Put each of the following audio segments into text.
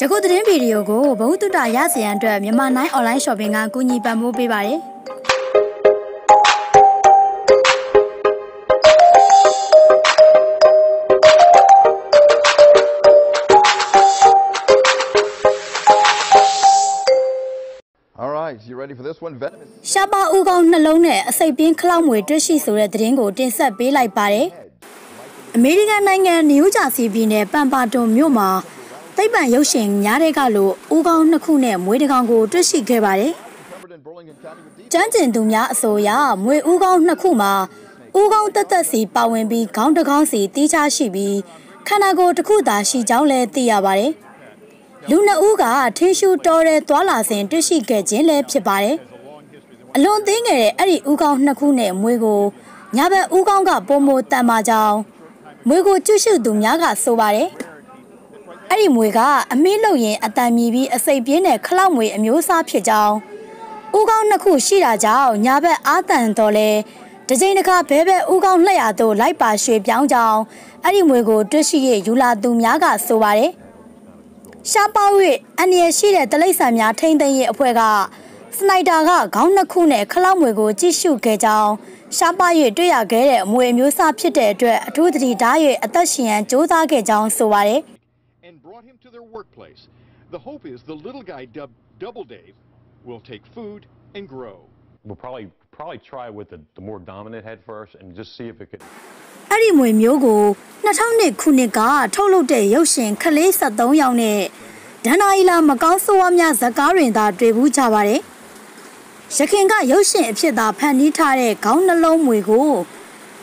ယခုသတင်းဗီဒီယိုကိုဘဝတုတ္တရစီရန်အတွက်မြန်မာနိုင်အွန်လိုင်းရှော့ပင်းကကူညီပံ့ပိုးပေးပါတယ်။ All right, you ready for this one? Venomous ရှားပါဦးကောင်းနှလုံးနဲ့အစိတ်ပြင်းခလောက်မွေတွေ့ရှိဆိုတဲ့သတင်းကိုတင်ဆက်ပေးလိုက်ပါတယ်။အမေရိကန်နိုင်ငံနယူးဂျာစီပြည်နယ်ပန်ပါတွန်မြို့မှာ သိပ္ပံရုပ်ရှင်ညားတဲ့ကလို့ဦးကောင်းနှစ်ခုနဲ့မွေးတစ်ကောင်ကိုတွေ့ရှိခဲ့ပါတယ်။ covered in Burlington County with deep ကျန်းကျင်သူများအဆိုအရမွေဦးကောင်းနှစ်ခုမှာဦးကောင်းတက်တက်စီပါဝင်ပြီးခေါင်းတစ်ကောင်းစီတီးခြားရှိပြီးခန္ဓာကိုယ်တစ်ခုသာရှိကြောင်းလည်းသိရပါတယ်။လူနှစ်ဦးကထင်းရှူတော်တဲ့သွာလာစဉ်တွေ့ရှိခဲ့ခြင်းလည်းဖြစ်ပါတယ်။အလွန်သေးငယ်တဲ့အဲ့ဒီဦးကောင်းနှစ်ခုနဲ့မွေကိုညာဘက်ဦးကောင်းကပုံမတန်မာကြောင်းမွေကိုကျွတ်ရှုသူများကဆိုပါတယ်။ အဲ့ဒီမွေကအမေးလို့ရင်အတန်မြည်ပြီးအစိပ်ပြင်းတဲ့ခလောက်မွေအမျိုးအစားဖြစ်ကြောင်း ဥကောင်းနှစ်ခုရှိတာကြောင့်ညာဘက်အာတန်တော်လဲတစ်ချိန်တစ်ခါဘဲဘဲဥကောင်းလှက်ရသို့လိုက်ပါရွှေပြောင်းကြောင်းအဲ့ဒီမွေကိုတွတ်ရှိရယူလာသူများကဆိုပါတယ်ရှားပေါ၍အန်ရရှိတဲ့တလိษံများထိမ့်သိမ်းရဲ့အဖွဲ့ကစနိုက်တာကခေါင်းနှစ်ခုနဲ့ခလောက်မွေကိုကြည့်ရှုခဲ့ကြောင်းရှားပါ၍တွေ့ရခဲ့တဲ့အမွေအမျိုးအစားဖြစ်တဲ့အတွက်အထူးသတိထား၍အသက်ရှင်ရန်စ조사ခဲ့ကြောင်းဆိုပါတယ် and brought him to their workplace. The hope is the little guy dubbed Double Dave will take food and grow. We'll probably probably try with the, the more dominant head first and just see if it could အဲ့ဒီမွေမျိုးကို2000ခုနှစ်ကထုတ်လုပ်တဲ့ရုပ်ရှင်ခလေး73ယောက်နဲ့ဒန်နာအီလာမကောင်းဆိုးဝါးများဇာတ်ကားတွင်သာတွေ့ဘူးကြပါတယ်။ရခင်ကရုပ်ရှင်အဖြစ်သာဖန်တီးထားတဲ့ခေါင်းနှလုံးမွေကို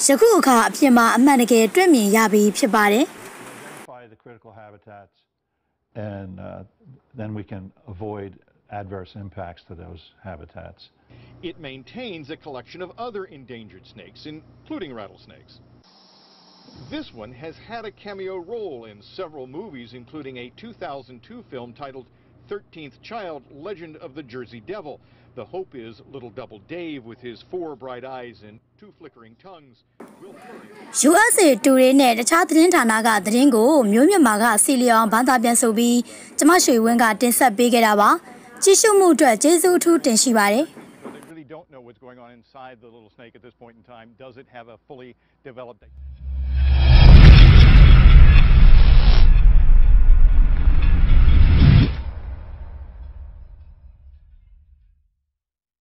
ယခုအခါအဖြစ်မှာအမှန်တကယ်တွေ့မြင်ရပြီဖြစ်ပါတယ်။ and uh, then we can avoid adverse impacts to those habitats. It maintains a collection of other endangered snakes, including rattlesnakes. This one has had a cameo role in several movies, including a 2002 film titled 13th Child Legend of the Jersey Devil. The hope is little double Dave, with his four bright eyes and two flickering tongues, will flourish. USA တူတွေနဲ့တခြားသတင်းဌာနကသတင်းကိုမျိုးမြမာကစီလီအောင်ဘာသာပြန်ဆိုပြီးကျမရွှေဝင်းကတင်ဆက်ပေးခဲ့တာပါကြည့်ရှုမှုအတွက်ကျေးဇူးအထူးတင်ရှိပါတယ် So they really don't know what's going on inside the little snake at this point in time. Does it have a fully developed